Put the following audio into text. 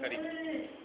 这里。